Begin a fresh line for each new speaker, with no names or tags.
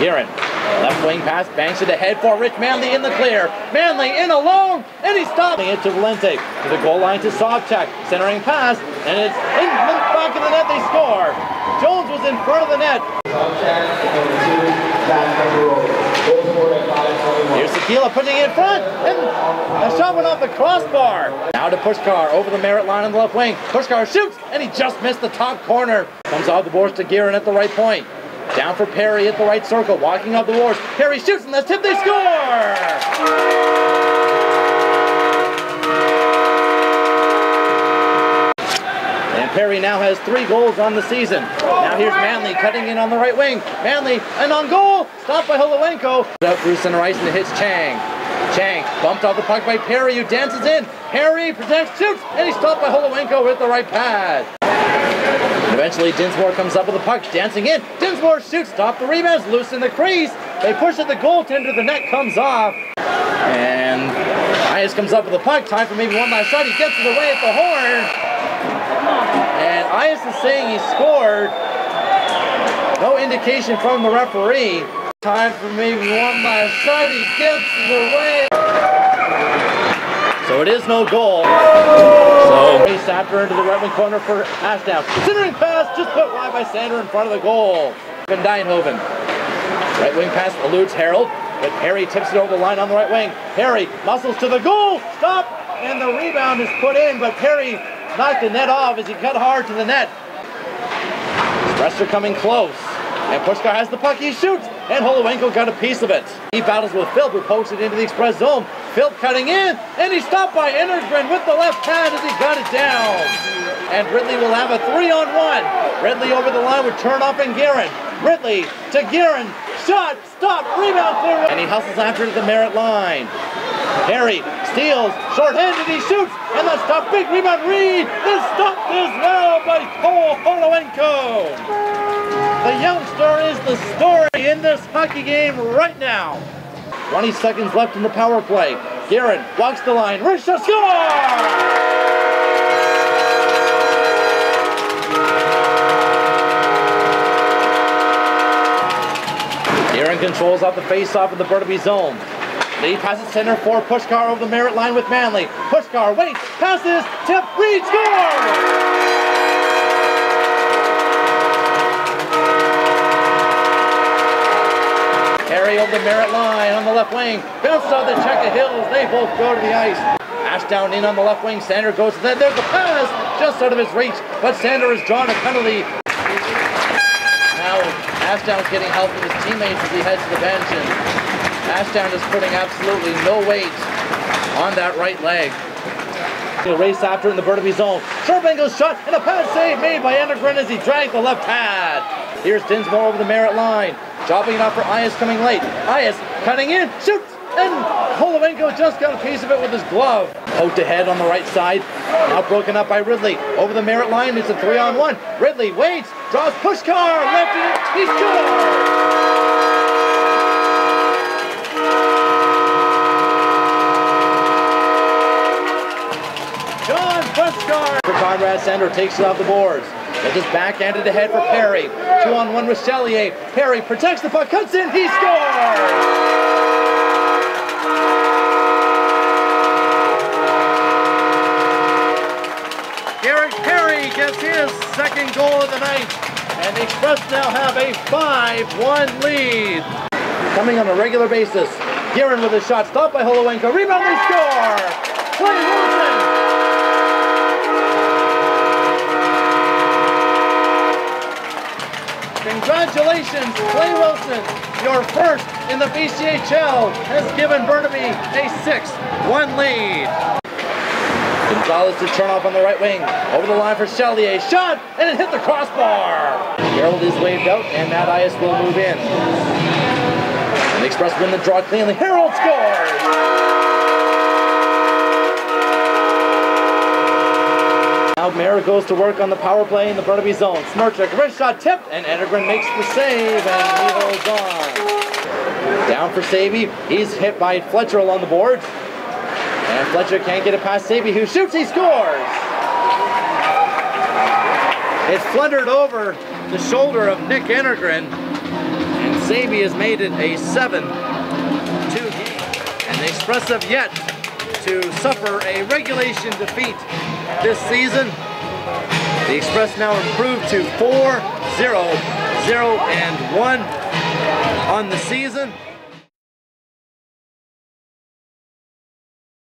Guerin, left wing pass, banks it ahead for Rich Manley in the clear. Manley in alone, and he's stopping it to Valente. To the goal line to Sobchak, centering pass, and it's in the back of the net, they score. Jones was in front of the net. Here's Tequila putting it in front, and a shot went off the crossbar. Now to Pushkar over the Merritt line on the left wing. Pushkar shoots, and he just missed the top corner. Comes off the boards to Guerin at the right point. Down for Perry at the right circle, walking up the boards. Perry shoots, and that's tip, they score! And Perry now has three goals on the season. Now here's Manley cutting in on the right wing. Manley, and on goal, stopped by Holowenko. Up through center ice and it hits Chang. Chang bumped off the puck by Perry, who dances in. Perry protects, shoots, and he's stopped by Holowenko with the right pad. And eventually Dinsmore comes up with the puck, dancing in. Dinsmore shoots, stop the rebounds, loose in the crease. They push at the goaltender, the net comes off. And Ayas comes up with the puck, time for maybe one last shot. He gets it away at the horn. And Ayas is saying he scored. No indication from the referee. Time for maybe one last shot. He gets it away. So it is no goal. So race after into the right wing corner for Ashdown. Centering pass just put wide by Sander in front of the goal. Van Dijnhoven. Right wing pass eludes Harold, but Perry tips it over the line on the right wing. Perry muscles to the goal. Stop. And the rebound is put in, but Perry knocked the net off as he cut hard to the net. Stresser coming close. And Pushkar has the puck, he shoots, and Holowenko got a piece of it. He battles with Philp, who pokes it into the express zone. Philp cutting in, and he's stopped by Ennergren with the left hand as he got it down. And Ridley will have a three on one. Ridley over the line with Turnoff and Guerin. Ridley to Guerin, shot, stop, rebound clear. And he hustles after the Merritt line. Harry steals, short-handed, he shoots, and that's stopped. Big rebound, Reed is stopped as well by Cole Holowenko. The youngster is the story in this hockey game right now. 20 seconds left in the power play. Guerin walks the line, wrist shot, score! Guerin controls off the face-off in the Burnaby zone. Lee passes center for Pushkar over the Merritt line with Manley. Pushkar waits, passes, tip, Reed scores! Over the Merritt line on the left wing. Bounced off the check of Hills. They both go to the ice. Ashdown in on the left wing. Sander goes to that. There's the pass just out of his reach. But Sander has drawn a penalty. Now Ashdown's getting help from his teammates as he heads to the bench. And Ashdown is putting absolutely no weight on that right leg. He'll race after in the Burnaby zone. Sharpengo's shot and a pad save made by Endergren as he dragged the left pad. Here's Dinsmore over the Merritt line. Dropping it off for Ayas coming late. Ayas cutting in, shoots, and Holowenko just got a piece of it with his glove. Poked ahead on the right side. Now broken up by Ridley. Over the Merritt line, it's a three on one. Ridley waits, draws Pushkar, left it, he scores! Sander takes it off the boards. It just backhanded ahead for Perry. Two on one with Chelier. Perry protects the puck, cuts in, he scores! Garrett Perry gets his second goal of the night. And the Express now have a 5-1 lead. Coming on a regular basis. Guerin with a shot, stopped by Holowenko. Rebound, they score! Clay Wilson! Congratulations, Clay Wilson. Your first in the BCHL has given Burnaby a 6-1 lead. Gonzalez to turn off on the right wing. Over the line for Chelier. Shot, and it hit the crossbar. Harold is waved out, and Matt Ayas will move in. And the Express win the draw cleanly. Harold scores! Mara goes to work on the power play in the Burnaby zone. Smirchuk, wrist shot tipped, and Endergren makes the save, and he holds on. Down for Savy. He's hit by Fletcher along the boards. And Fletcher can't get it past Savy, who shoots, he scores! It's flundered over the shoulder of Nick Endergren. And Xavier has made it a 7-2 game. And the Express have yet to suffer a regulation defeat this season. The Express now improved to 4-0, 0 and 1 on the season.